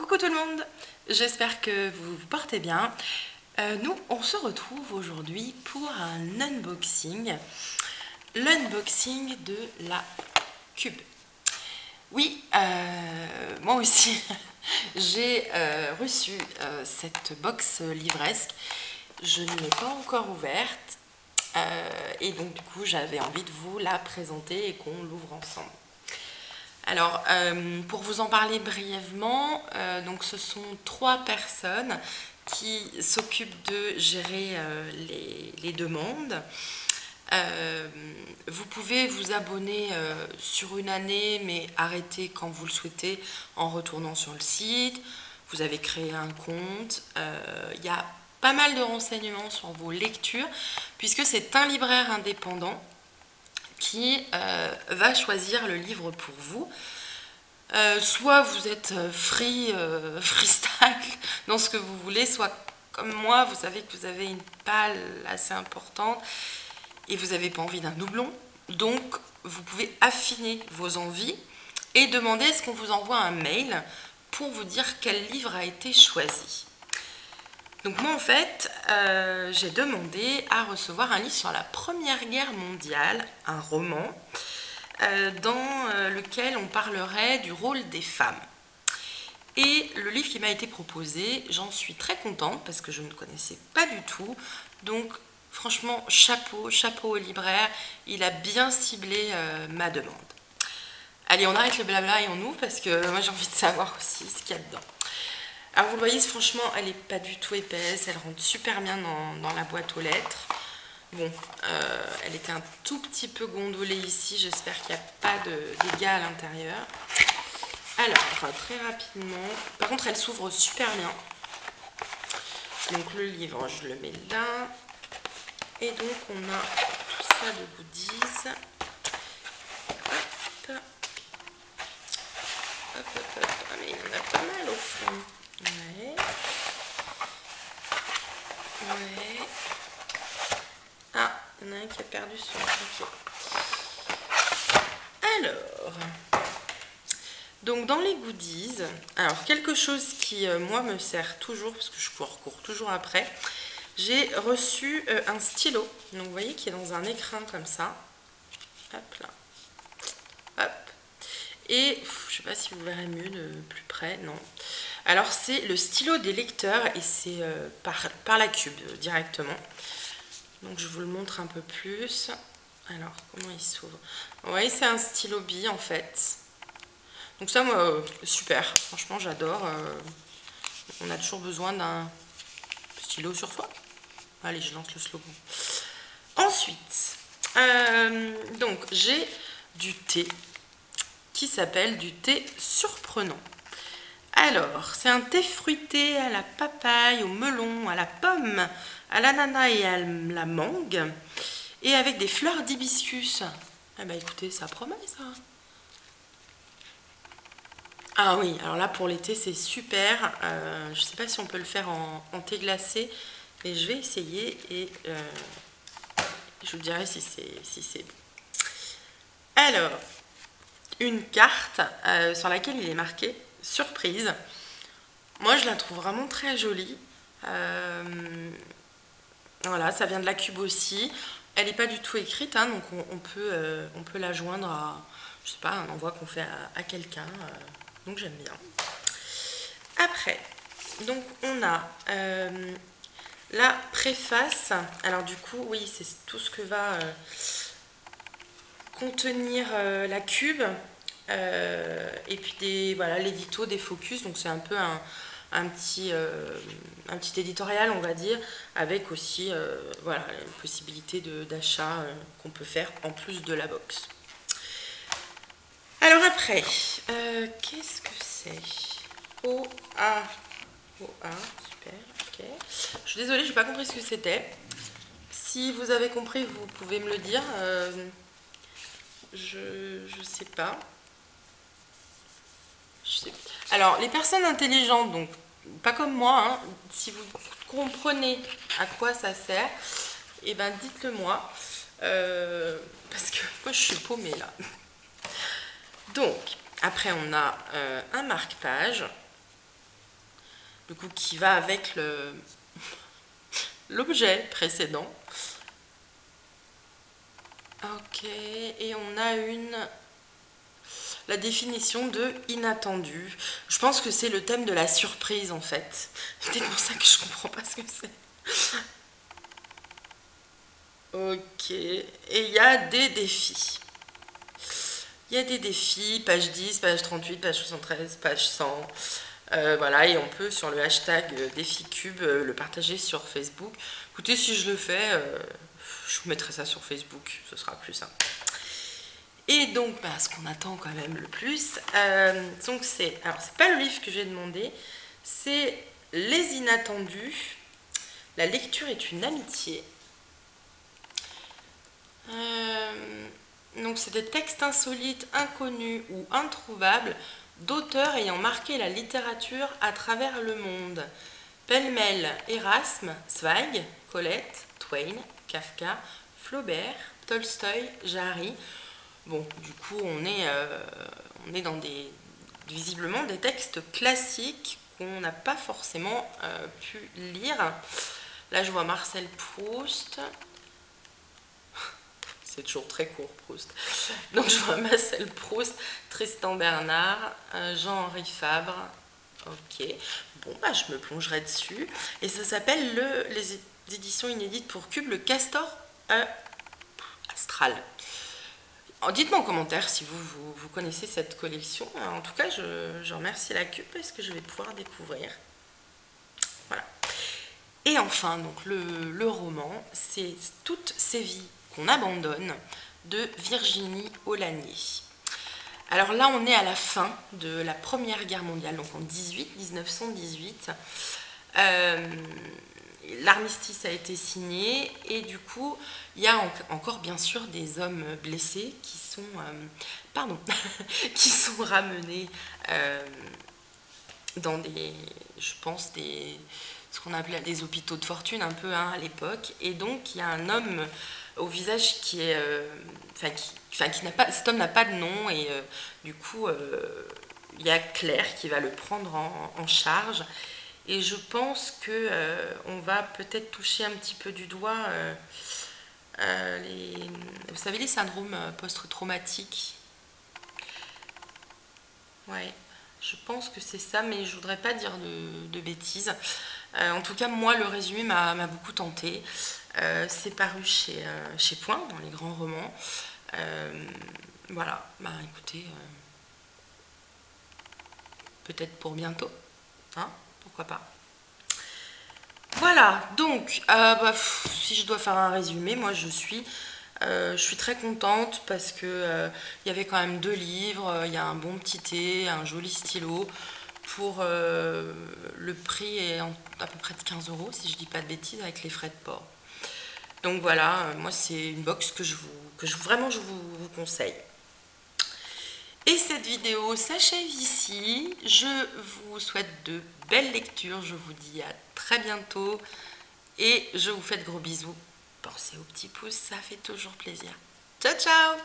Coucou tout le monde, j'espère que vous vous portez bien. Euh, nous, on se retrouve aujourd'hui pour un unboxing. L'unboxing de la Cube. Oui, euh, moi aussi, j'ai euh, reçu cette box livresque. Je ne l'ai pas encore ouverte. et donc du coup, j'avais envie de vous la présenter et qu'on l'ouvre ensemble. Alors, euh, pour vous en parler brièvement, euh, ce sont trois personnes qui s'occupent de gérer euh, les, demandes. vous pouvez vous abonner sur une année, mais arrêter quand vous le souhaitez en retournant sur le site. Vous avez créé un compte. Il y a pas mal de renseignements sur vos lectures, puisque c'est un libraire indépendant qui euh, va choisir le livre pour vous. Euh, soit vous êtes euh, free, freestyle dans ce que vous voulez, soit comme moi, vous savez que vous avez une palle assez importante et vous n'avez pas envie d'un doublon. Donc, vous pouvez affiner vos envies et demander est-ce qu'on vous envoie un mail pour vous dire quel livre a été choisi. Donc moi en fait, euh, j'ai demandé à recevoir un livre sur la Première Guerre mondiale, un roman, euh, dans euh, lequel on parlerait du rôle des femmes. Et le livre qui m'a été proposé, j'en suis très contente parce que je ne connaissais pas du tout. Donc franchement, chapeau, chapeau au libraire, il a bien ciblé ma demande. Allez, on arrête le blabla et on ouvre parce que moi j'ai envie de savoir aussi ce qu'il y a dedans. Alors vous le voyez, franchement, elle n'est pas du tout épaisse, elle rentre super bien dans, la boîte aux lettres. Bon, euh, elle était un tout petit peu gondolée ici, j'espère qu'il n'y a pas de dégâts à l'intérieur. Alors, très rapidement, par contre elle s'ouvre super bien. Donc le livre, je le mets là. Et donc on a tout ça de goodies. Hop. Hop, hop, hop. Ah mais il y en a pas mal au fond. Ouais. Ouais. Ah, il y en a un Alors. Donc dans les goodies, alors quelque chose qui euh, moi me sert toujours parce que je recours toujours après, j'ai reçu euh, un stylo. Donc vous voyez qui est dans un écrin comme ça. Hop là. Hop. Et je sais pas si vous verrez mieux de plus près, non. Alors c'est le stylo des lecteurs et c'est euh, par, la cube directement. Donc je vous le montre un peu plus. Alors comment il s'ouvre? Vous voyez c'est un stylo bille en fait. Donc ça moi euh, super, franchement j'adore. on a toujours besoin d'un stylo sur soi. Allez je lance le slogan. Ensuite, donc j'ai du thé qui s'appelle du thé surprenant. Alors, c'est un thé fruité à la papaye, au melon, à la pomme, à l'ananas et à la mangue, et avec des fleurs d'hibiscus. Eh ben écoutez, ça promet ça. Ah oui, alors là pour l'été c'est super. Euh, je ne sais pas si on peut le faire en, thé glacé, mais je vais essayer et euh, je vous dirai si c'est si bon. Alors, une carte euh, sur laquelle il est marqué surprise. Moi, je la trouve vraiment très jolie. Euh, voilà, ça vient de la cube aussi. Elle n'est pas du tout écrite, hein, donc on, peut, euh, on peut la joindre à, je sais pas, un envoi qu'on fait à, quelqu'un. Euh, donc j'aime bien. Après, donc on a la préface. Alors du coup, oui, c'est tout ce que va contenir la cube. Euh, et puis des l'édito des focus donc c'est un peu un, petit euh, petit éditorial on va dire avec aussi euh, voilà une possibilité d'achat qu'on peut faire en plus de la box. Alors après qu'est-ce que c'est? OA OA super ok. Je suis désolée j'ai pas compris ce que c'était. Si vous avez compris vous pouvez me le dire je je sais pas alors, les personnes intelligentes, donc pas comme moi, hein, si vous comprenez à quoi ça sert, et eh ben dites-le moi. Euh, parce que moi je suis paumée là. Donc, après on a euh, un marque-page. du coup qui va avec l'objet précédent. Ok, et on a une la définition de inattendu. Je pense que c'est le thème de la surprise en fait. C'est pour ça que je comprends pas ce que c'est. Ok, et il y a des défis. Il y a des défis, page 10, page 38, page 73, page 100. Euh, voilà, et on peut sur le hashtag DéfiCube euh, le partager sur Facebook. Écoutez, si je le fais, euh, je vous mettrai ça sur Facebook, ce sera plus simple. Et donc, bah, ce qu'on attend quand même le plus, donc c'est, alors c'est pas le livre que j'ai demandé, c'est Les Inattendus. La lecture est une amitié. donc c'est des textes insolites, inconnus ou introuvables d'auteurs ayant marqué la littérature à travers le monde. Pêle-mêle, Erasme, Zweig, Colette, Twain, Kafka, Flaubert, Tolstoï, Jarry. Bon, du coup, on est, euh, on est dans des, visiblement des textes classiques qu'on n'a pas forcément euh, pu lire. Là, je vois Marcel Proust, c'est toujours très court, Proust. Donc je vois Marcel Proust, Tristan Bernard, euh, Jean-Henri Fabre. Ok, bon, bah, je me plongerai dessus. Et ça s'appelle le, les éditions inédites pour Cube, le Castor Astral. Dites-moi en commentaire si vous, vous, connaissez cette collection. En tout cas, je, remercie la Cube parce que je vais pouvoir découvrir. Voilà. Et enfin, donc le, roman, c'est Toutes ces vies qu'on abandonne de Virginie Olanier. Alors là, on est à la fin de la Première Guerre mondiale, donc en 18, 1918. Euh, l'armistice a été signé et du coup, il y a encore bien sûr des hommes blessés qui sont, euh, pardon, qui sont ramenés euh, dans des, je pense, des, ce qu'on appelait des hôpitaux de fortune un peu hein, à l'époque. Et donc, il y a un homme au visage qui est. Euh, enfin, qui, qui n'a pas. Cet homme n'a pas de nom et du coup, il y a Claire qui va le prendre en, charge. Et je pense que on va peut-être toucher un petit peu du doigt les, vous savez, les syndromes post-traumatiques. Ouais, je pense que c'est ça, mais je voudrais pas dire de, de bêtises. en tout cas, moi, le résumé m'a beaucoup tenté. Euh, c'est paru chez, euh, chez Point, dans les grands romans. Euh, voilà, bah écoutez, peut-être pour bientôt, hein pas. Voilà, donc, bah, si je dois faire un résumé, moi je suis, je suis très contente parce que il y avait quand même deux livres, il y a un bon petit thé, un joli stylo. Pour le prix est à peu près de 15 euros, si je dis pas de bêtises, avec les frais de port. Donc voilà, euh, moi c'est une box que je vous, que je, vraiment je vous, conseille. Et cette vidéo s'achève ici. Je vous souhaite de belles lectures. Je vous dis à très bientôt. Et je vous fais de gros bisous. Pensez au petit pouce, ça fait toujours plaisir. Ciao, ciao